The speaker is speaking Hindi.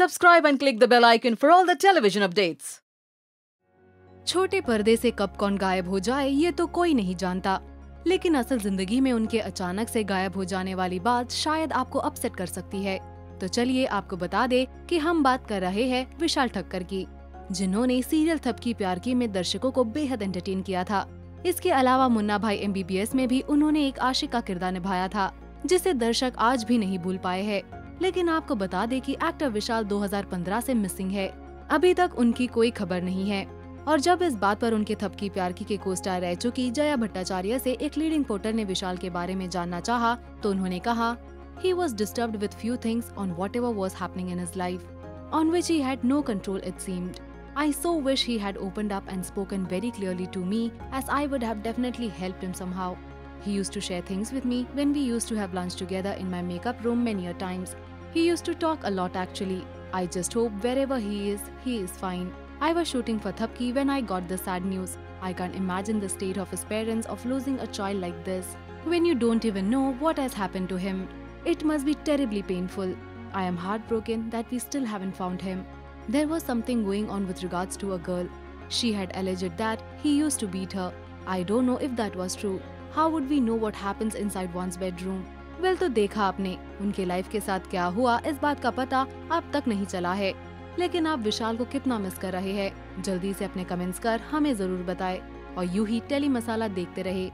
Subscribe and click the bell icon for all the television updates. छोटे पर्दे से कब कौन गायब हो जाए, ये तो कोई नहीं जानता। लेकिन असल ज़िंदगी में उनके अचानक से गायब हो जाने वाली बात शायद आपको अपसेट कर सकती है। तो चलिए आपको बता दे कि हम बात कर रहे हैं विशाल ठक्कर की, जिन्होंने सीरियल थपकी प्यार की में दर्शकों को बेहद एंटरटेन किया था। इसके अलावा मुन्ना भाई एमबीबीएस में भी उन्होंने एक आशिक का किरदार निभाया था, जिसे दर्शक आज भी नहीं भूल पाए हैं। लेकिन आपको बता दे की एक्टर विशाल 2015 से मिसिंग है। अभी तक उनकी कोई खबर नहीं है। और जब इस बात पर उनके थपकी प्यार की के कोस्टार रह चुकी जया भट्टाचार्य से एक लीडिंग पोर्टर ने विशाल के बारे में जानना चाहा, तो उन्होंने कहा he was disturb with few things on whatever was happening in his life on which he had no control it seemed I so wish he'd open up and spoken very clearly to me as I would have definitely help him somehow He used to share things with me when we used to have lunch together in my makeup room many a times. He used to talk a lot actually. I just hope wherever he is, he is fine. I was shooting for Thapki when I got the sad news. I can't imagine the state of his parents of losing a child like this. When you don't even know what has happened to him. It must be terribly painful. I am heartbroken that we still haven't found him. There was something going on with regards to a girl. She had alleged that he used to beat her. I don't know if that was true. How we know what happens inside once bedroom well तो देखा आपने। उनके लाइफ के साथ क्या हुआ, इस बात का पता अब तक नहीं चला है। लेकिन आप विशाल को कितना मिस कर रहे हैं? जल्दी से अपने कमेंट्स कर, हमें ज़रूर बताएँ। और यू ही टेली मसाला देखते रहे।